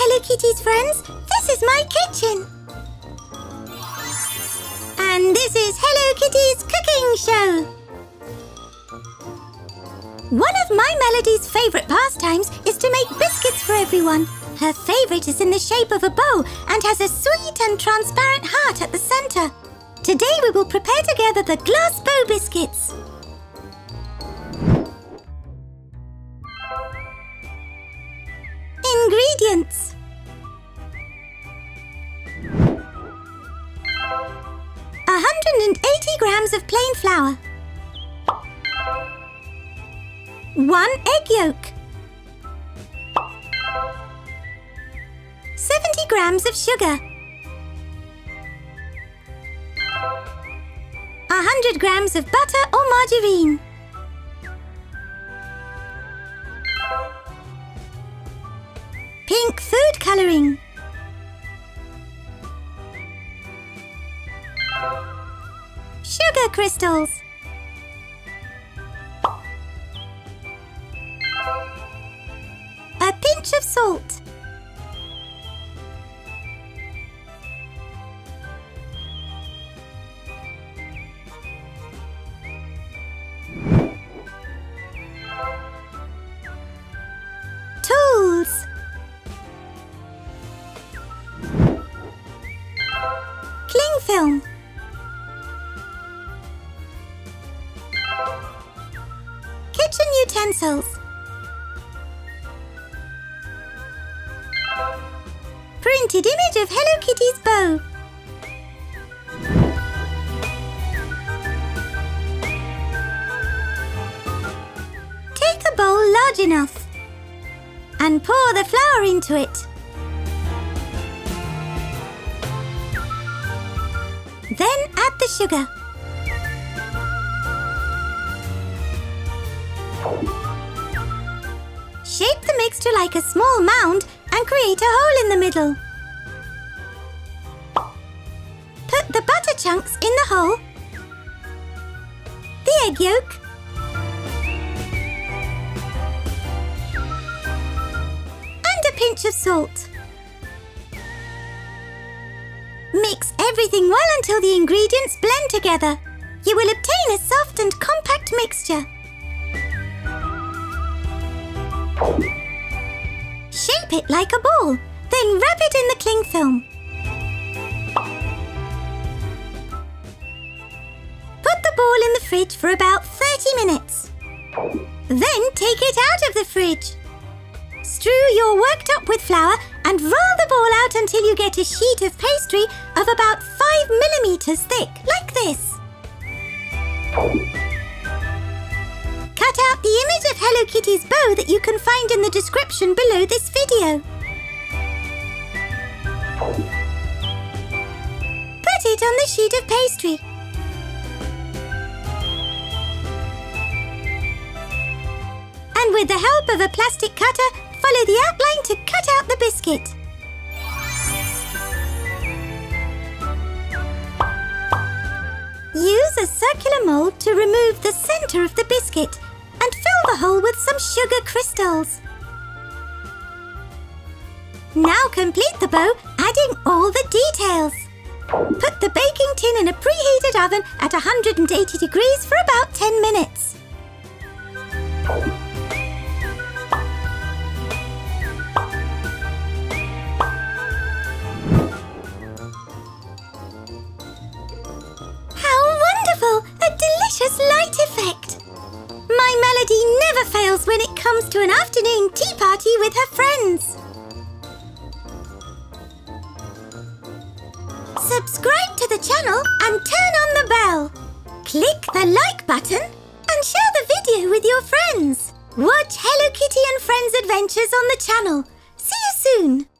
Hello Kitty's friends. This is my kitchen. And this is Hello Kitty's cooking show. One of My Melody's favourite pastimes is to make biscuits for everyone. Her favourite is in the shape of a bow and has a sweet and transparent heart at the centre. Today we will prepare together the glass bow biscuits. Ingredients grams of plain flour. 1 egg yolk. 70 grams of sugar. 100 grams of butter or margarine. Pink food colouring Sugar crystals. A pinch of salt. Tools. Cling film utensils Printed image of Hello Kitty's bow Take a bowl large enough and pour the flour into it. Then add the sugar. Shape to like a small mound and create a hole in the middle. Put the butter chunks in the hole, the egg yolk, and a pinch of salt. Mix everything well until the ingredients blend together. You will obtain a soft and compact mixture. Shape it like a ball, then wrap it in the cling film. Put the ball in the fridge for about 30 minutes. Then take it out of the fridge. Strew your worked up with flour and roll the ball out until you get a sheet of pastry of about 5 millimeters thick, like this. The image of Hello Kitty's bow that you can find in the description below this video. Put it on the sheet of pastry. And with the help of a plastic cutter, follow the outline to cut out the biscuit. Use a circular mould to remove the centre of the biscuit hole with some sugar crystals. Now complete the bow, adding all the details. Put the baking tin in a preheated oven at 180 degrees for about 10 minutes. How wonderful! A delicious light! Never fails when it comes to an afternoon tea party with her friends. Subscribe to the channel and turn on the bell. Click the like button and share the video with your friends. Watch Hello Kitty and Friends Adventures on the channel. See you soon!